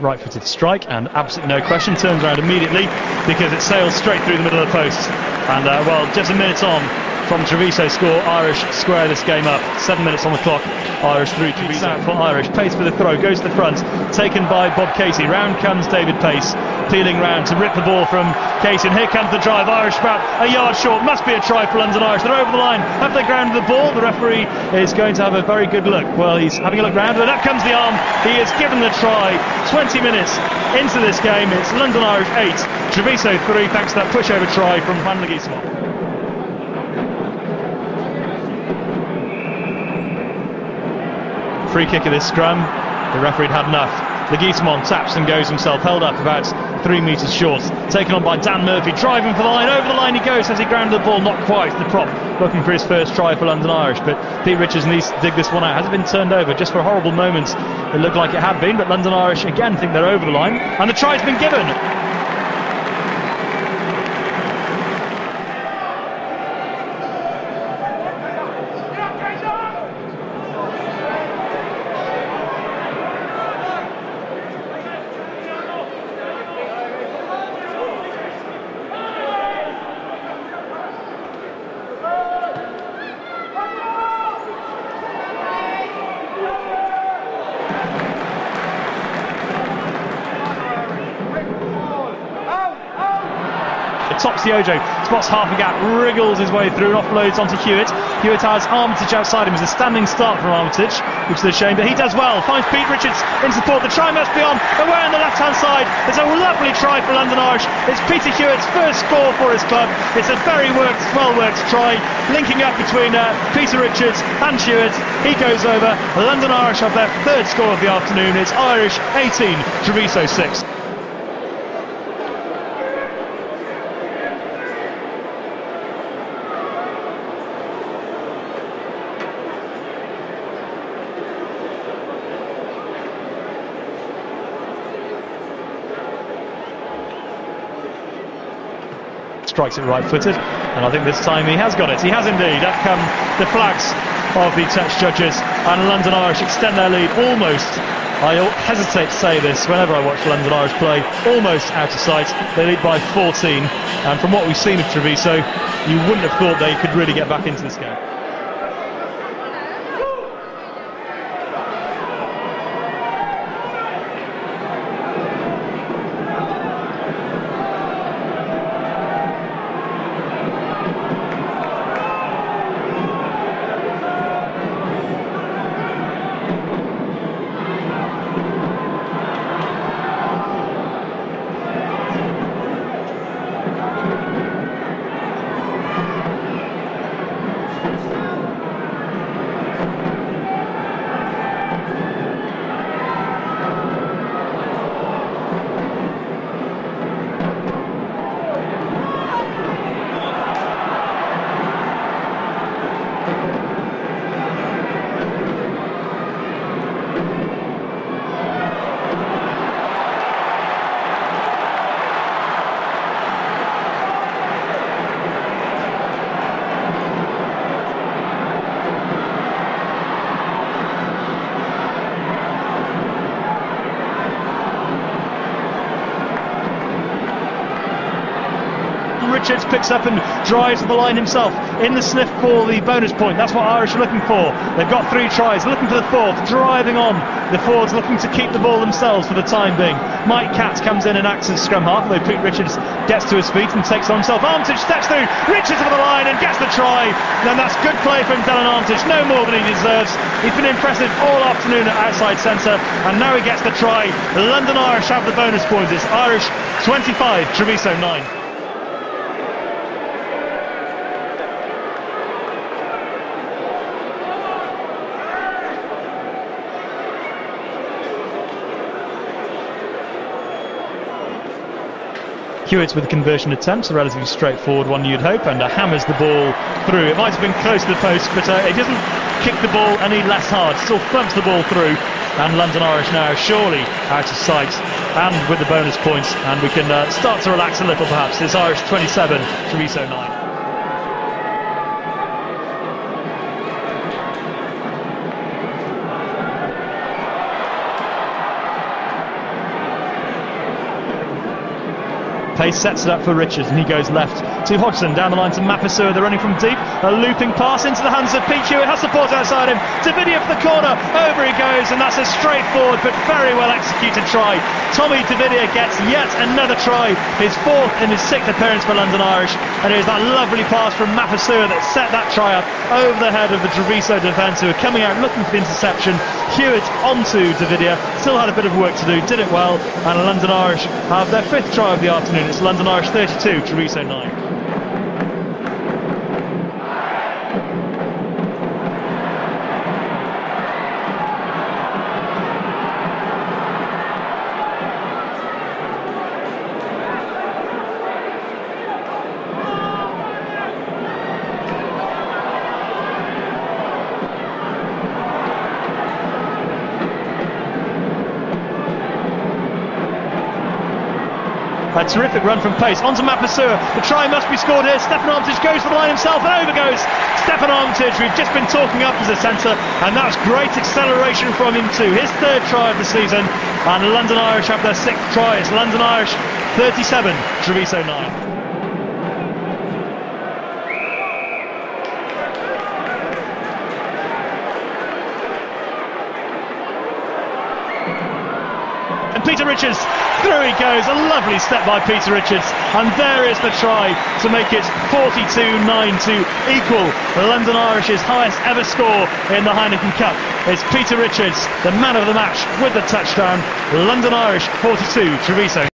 right-footed strike, and absolutely no question turns around immediately because it sails straight through the middle of the post. And uh, well, just a minute on from Treviso score, Irish square this game up. Seven minutes on the clock. Irish through Treviso for Irish. Paice for the throw, goes to the front, taken by Bob Casey. Round comes David Paice, peeling round to rip the ball from Casey. And here comes the drive. Irish about a yard short. Must be a try for London Irish. They're over the line. Have they grounded the ball? The referee is going to have a very good look. Well, he's having a look round, and up comes the arm. He has given the try. 20 minutes into this game. It's London Irish 8, Treviso 3, thanks to that pushover try from Juan Leguizamon. Free kick of this scrum. The referee had enough. Legismont taps and goes himself, held up about three metres short. Taken on by Dan Murphy, driving for the line. Over the line he goes as he grounded the ball, not quite. The prop looking for his first try for London Irish, but Pete Richards needs to dig this one out. Has it been turned over? Just for horrible moments, it looked like it had been, but London Irish again think they're over the line, and the try's been given. Tops the Ojo, spots half a gap, wriggles his way through and offloads onto Hewat. Hewat has Armitage outside him. It's a standing start from Armitage, which is a shame, but he does well. Finds Pete Richards in support. The try must be on. Away on the left hand side. It's a lovely try for London Irish. It's Peter Hewat's first score for his club. It's a very worked, well worked try, linking up between uh, Peter Richards and Hewat. He goes over. London Irish have their third score of the afternoon. It's Irish 18, Treviso 6. Strikes it right footed, and I think this time he has got it. He has indeed. Up come the flags of the touch judges, and London Irish extend their lead almost. I hesitate to say this whenever I watch London Irish play, almost out of sight. They lead by 14, and from what we've seen of Treviso, you wouldn't have thought they could really get back into this game. Picks up and drives the line himself in the sniff for the bonus point. That's what Irish are looking for. They've got three tries, looking for the fourth, driving on. The forwards looking to keep the ball themselves for the time being. Mike Catt comes in and acts as scrum half, though Pete Richards gets to his feet and takes on himself. Armitage steps through, Richards over the line and gets the try. Then that's good play from Delon Armitage, no more than he deserves. He's been impressive all afternoon at outside centre, and now he gets the try. London Irish have the bonus points. It's Irish 25, Treviso 9. Hewat with the conversion attempt, a relatively straightforward one you'd hope, and uh, hammers the ball through. It might have been close to the post, but uh, it doesn't kick the ball any less hard, still thumps the ball through. And London Irish now surely out of sight and with the bonus points, and we can uh, start to relax a little perhaps. It's Irish 27, Treviso 9. Paice sets it up for Richards, and he goes left to Hodgson. Down the line to Mapusua. They're running from deep. A looping pass into the hands of Pete Hewat. Has support outside him. de Vedia for the corner. Over he goes, and that's a straightforward but very well executed try. Tommy de Vedia gets yet another try. His fourth in his sixth appearance for London Irish. And it was that lovely pass from Mapusua that set that try up over the head of the Treviso defence who are coming out looking for the interception. Hewat onto de Vedia. Still had a bit of work to do. Did it well. And London Irish have their fifth try of the afternoon. It's London Irish 32, Treviso 9. Terrific run from Paice onto Mapusua. The try must be scored here. Steffon Armitage goes for the line himself and over goes Steffon Armitage. We've just been talking up as a centre and that's great acceleration from him too. His third try of the season and London Irish have their sixth try. It's London Irish 37, Treviso 9. and Peter Richards through he goes a lovely step by Peter Richards. And there is the try to make it 42-9 to equal the London Irish's highest ever score in the Heineken Cup. It's Peter Richards the man of the match with the touchdown. London Irish 42 Treviso